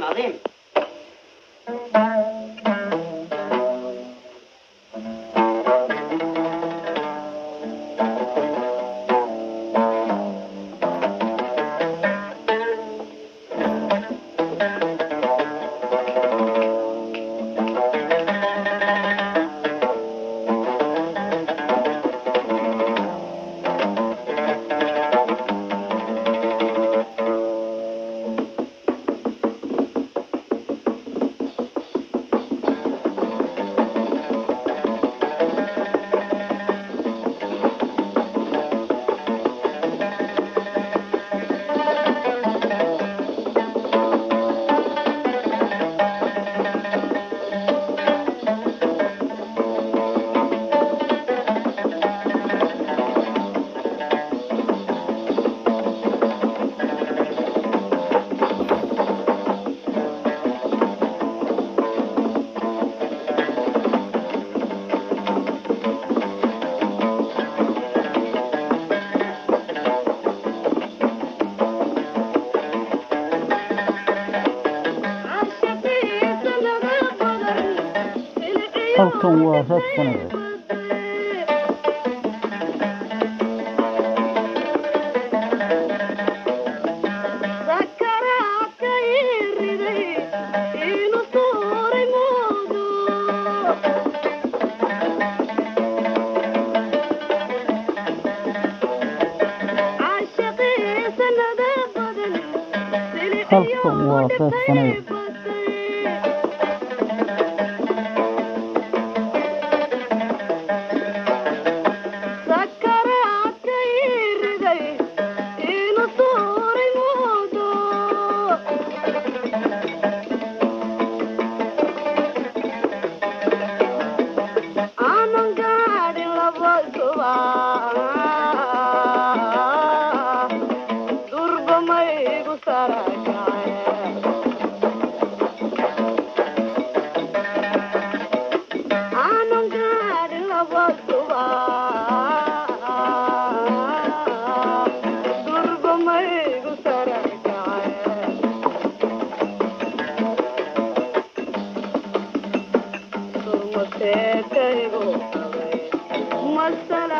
מרים. halkan waa rag fanac halkan waa rag fanac se kego masala